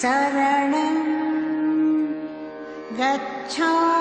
शरणं गच्छा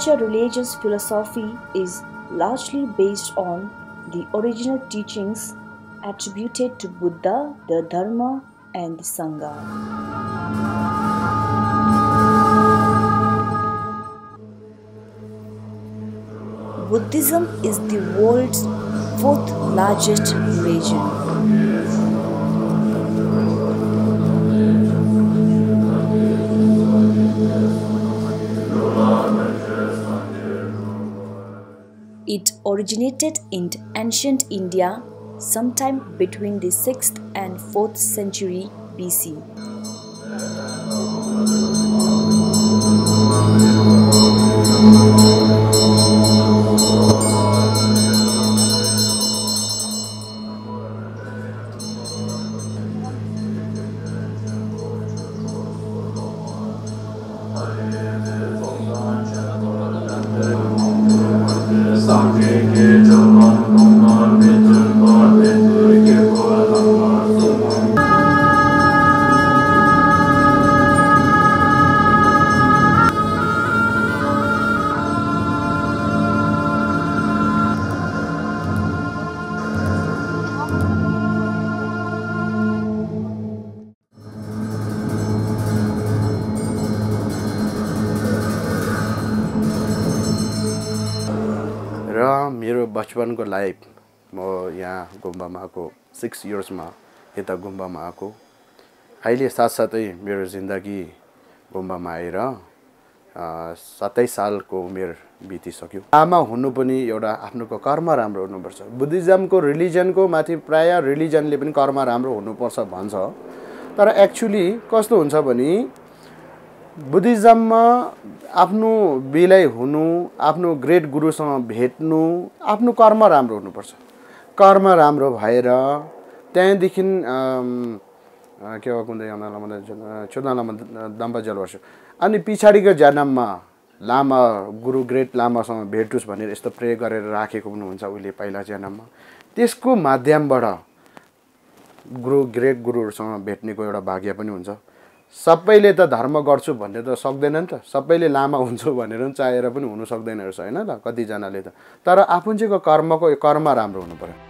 Such a religious philosophy is largely based on the original teachings attributed to Buddha, the Dharma, and the Sangha. Buddhism is the world's fourth largest religion. It originated in ancient India sometime between the 6th and 4th century BC. बचपनको life म यहाँ गुम्बामा आएको six इयर्समा यता गुम्बामा आएको। अहिले साथसाथै मेरो जिन्दगी गुम्बामा आएर सत्ताइस सालको उमेर बितिसक्यो। आमा हुनु पनि एउटा आफ्नोको कर्म राम्रो हुनुपर्छ। बुद्धिज्मको रिलिजनको माथि प्राय रिलिजनले पनि कर्म राम्रो हुनुपर्छ भन्छ। तर एक्चुली कस्तो हुन्छ भने बुद्धिज्ममा आफ्नो विलय हुनु आफ्नो ग्रेट गुरुसँग भेट्नु आफ्नो कर्म राम्रो हुनुपर्छ। कर्म राम्रो भएर त्यहाँदेखि के कुन्दै चुनालामा दम्ब जलवर्ष अनि पछाडिको जन्ममा लामा गुरु ग्रेट लामासँग भेटुस् भनेर यस्तो प्रे गरेर राखेको हुन्छ उसले पहिला जन्ममा त्यसको माध्यमबाट गुरु ग्रेट गुरुहरूसँग भेट्नेको एउटा भाग्य पनि हुन्छ। सबैले त धर्म गर्छु भन्ने त सक्दैन नि त। सबैले लामा हुन्छु भनेर पनि चाहेर पनि हुनु सक्दैन रहेछ होइन त कतिजनाले त। तर आफू चाहिँको कर्मको कर्म राम्रो हुनु पऱ्यो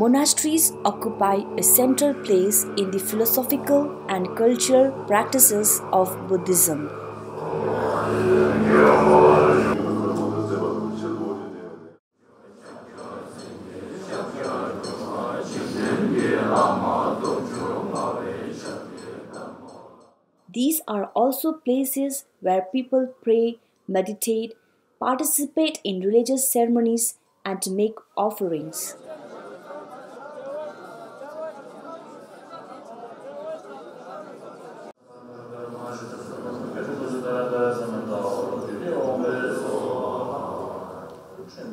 monasteries occupy a central place in the philosophical and cultural practices of Buddhism. These are also places where people pray, meditate, participate in religious ceremonies, and make offerings. The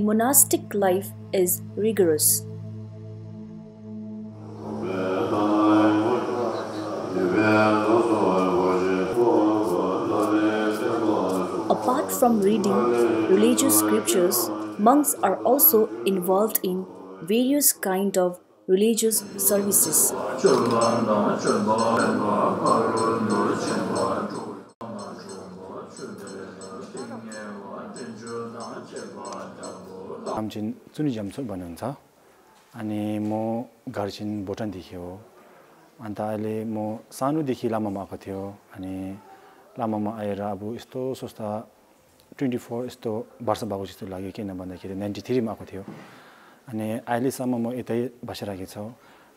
monastic life is rigorous. From reading religious scriptures, monks are also involved in various kind of religious services. काम चाहिँ चुनी जम्सो भन्नुहुन्छ अनि म घर चाहिँ भुटानदेखि हो अन्त अहिले म सानोदेखि लामामा आएको थियो अनि लामामा आएर अब यस्तो स्वस्थ ट्वेन्टी फोर यस्तो वर्ष भएको जस्तो लाग्यो किन भन्दाखेरि नाइन्टी थ्रीमा आएको थियो। अनि अहिलेसम्म म यतै बसिरहेको छु।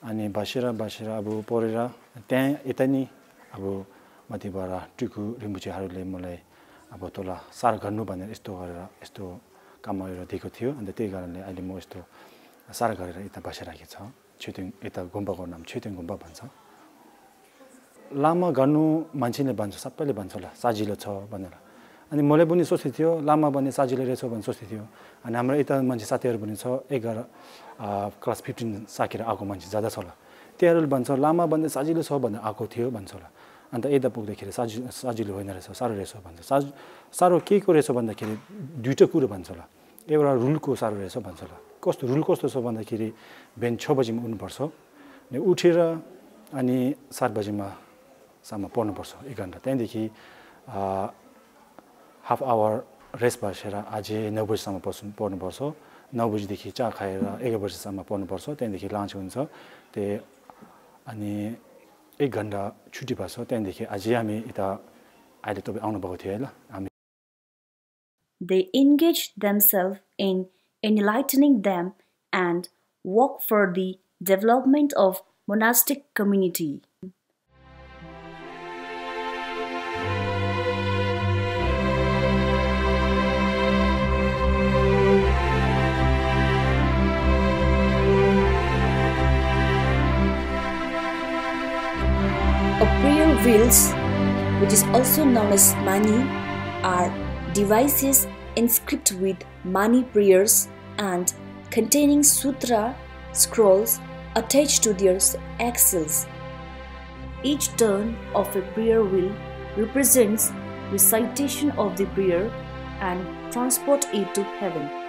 अनि बसेर बसेर अब पढेर त्यहाँ यतै नै अब माथिबाट टुकु रिम्बुचेहरूले मलाई अब तँलाई सार गर्नु भनेर यस्तो गरेर यस्तो काम गरेर दिएको थियो। अन्त त्यही कारणले अहिले म यस्तो सार गरेर यता बसिरहेको छ। छुतिङ यता गुम्बाको नाम छुतिङ गुम्बा भन्छ। लामा गर्नु मान्छेले भन्छ सबैले भन्छ होला सजिलो छ भनेर। अनि मैले पनि सोच्दै थियो लामा भन्ने सजिलो रहेछ भनेर सोच्दै थियो। अनि हाम्रो यता मान्छे साथीहरू पनि छ एघार क्लास फिफ्टिन सकेर आएको मान्छे ज्यादा छ होला। त्यहाँहरूले भन्छ लामा भन्ने सजिलो छ भनेर आएको थियो भन्छ होला। अन्त यता पुग्दाखेरि सजिलो सजिलो होइन रहेछ साह्रो रहेछ भन्छ। साज साह्रो के को रहेछ भन्दाखेरि दुइटा कुरो भन्छ होला। एउटा रुलको साह्रो रहेछ भन्छ होला। कस्तो रुल कस्तो छ भन्दाखेरि बिहान छ बजीमा उठ्नुपर्छ अनि उठेर अनि सात बजीमा सम्म पढ्नुपर्छ एक घन्टा। त्यहाँदेखि हाफ आवर रेस्ट बसेर अझै नौ बजीसम्म पढ्नु पढ्नुपर्छ नौ बजीदेखि चिया खाएर एघार बजीसम्म पढ्नुपर्छ त्यहाँदेखि लन्च हुन्छ त्यही अनि एक घन्टा छुट्टी पर्छ त्यहाँदेखि अझै हामी यता अहिले तपाईँ आउनुभएको थियो है ल हामी They engage themselves in enlightening them and work for the development of monastic community. Wheels, which is also known as mani, are devices inscribed with mani prayers and containing sutra scrolls attached to their axles. Each turn of a prayer wheel represents recitation of the prayer and transport it to heaven.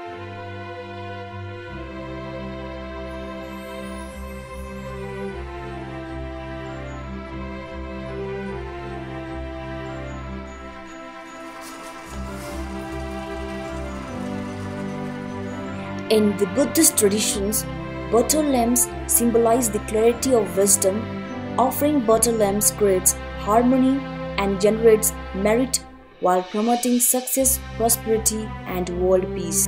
In the Buddhist traditions, butter lamps symbolize the clarity of wisdom. Offering butter lamps creates harmony and generates merit while promoting success, prosperity, and world peace.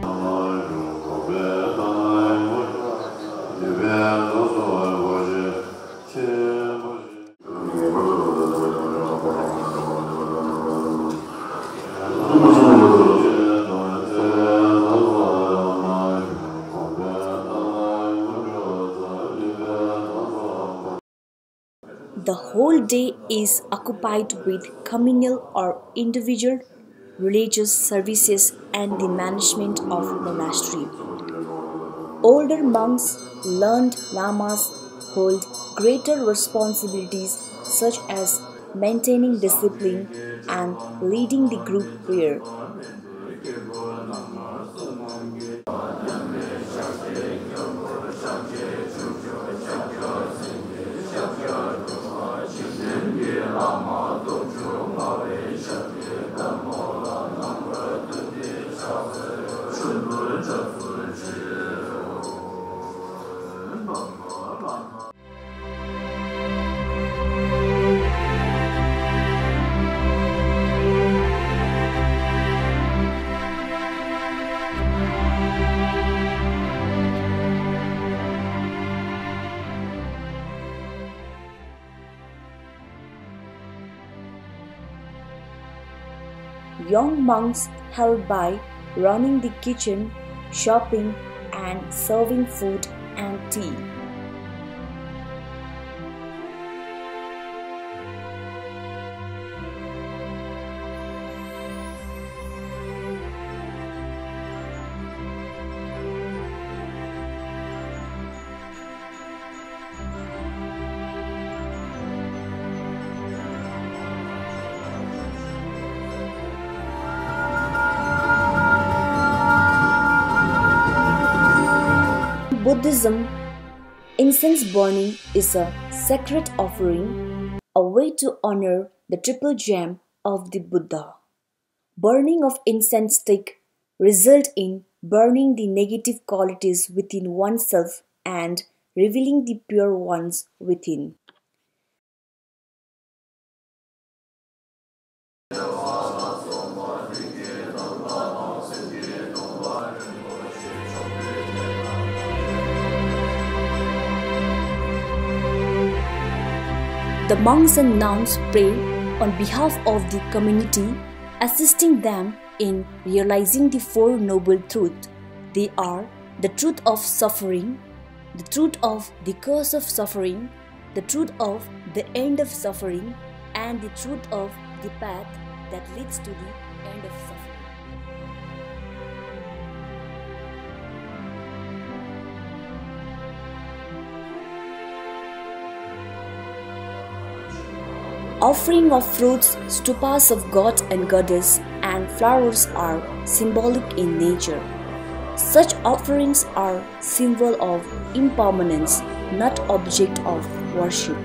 Is occupied with communal or individual religious services and the management of monastery. Older monks, learned lamas hold greater responsibilities such as maintaining discipline and leading the group prayer. Young monks help by running the kitchen, shopping, and serving food and tea. Buddhism, incense burning is a sacred offering, a way to honor the triple gem of the Buddha. Burning of incense stick result in burning the negative qualities within oneself and revealing the pure ones within. The monks and nuns pray on behalf of the community, assisting them in realizing the Four Noble Truths. They are the truth of suffering, the truth of the cause of suffering, the truth of the end of suffering, and the truth of the path that leads to the end of suffering. Offering of fruits, stupas of god and goddess, and flowers are symbolic in nature. Such offerings are symbol of impermanence, not object of worship.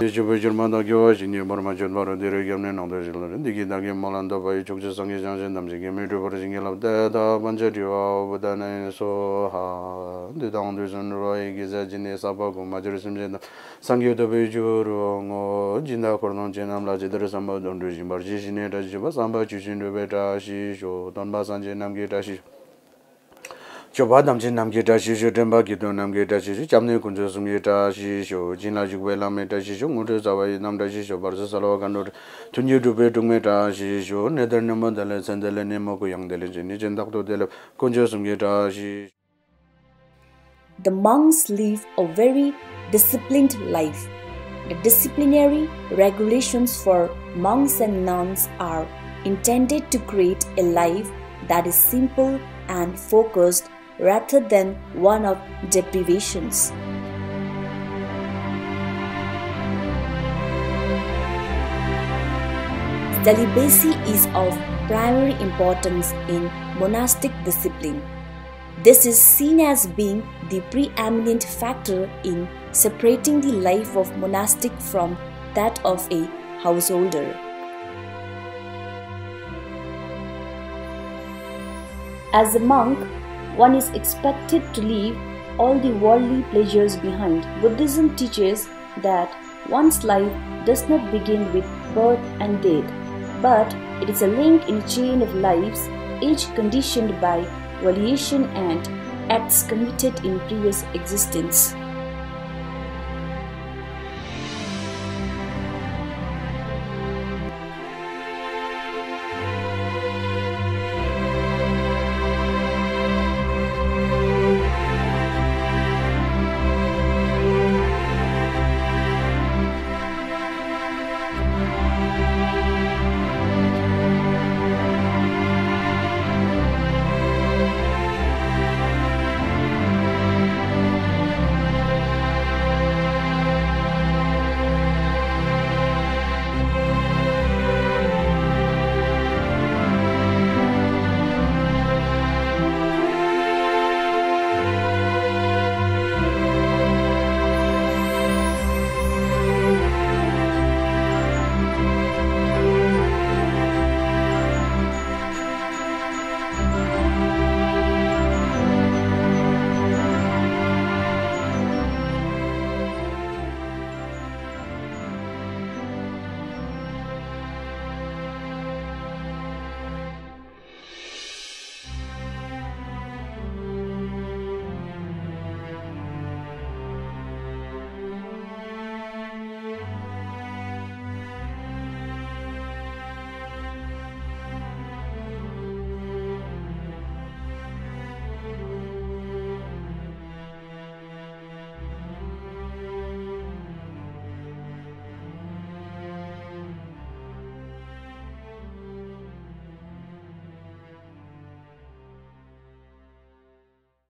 제주부 저만다 교화진이 버마 전바로 데려겸네 나도지를 되게 나게 말한다 바이 쪽지 상게 장전 남지게 메르 버진 게랍다 다 반저리와 보다네 소하. 데당도전 로이 기자진의 사바고 마저르심제 상교도 베주로 ngo jinda kornon jenam la jidar samba don rujin barji shine da jiba samba chujin rubeta shi sho don ba sanje nam ge da shi choba sho tenpa chamne sho jinla nam barsa tunye dhubi dungme nedar nima dala sandala nima ku yang jini jindakto shi the monks live a very disciplined life. The disciplinary regulations for monks and nuns are intended to create a life that is simple and focused rather than one of deprivations. Celibacy is of primary importance in monastic discipline. This is seen as being the preeminent factor in separating the life of monastic from that of a householder. As a monk, one is expected to leave all the worldly pleasures behind. Buddhism teaches that one's life does not begin with birth and death, but it is a link in a chain of lives, each conditioned by volition and acts committed in previous existence.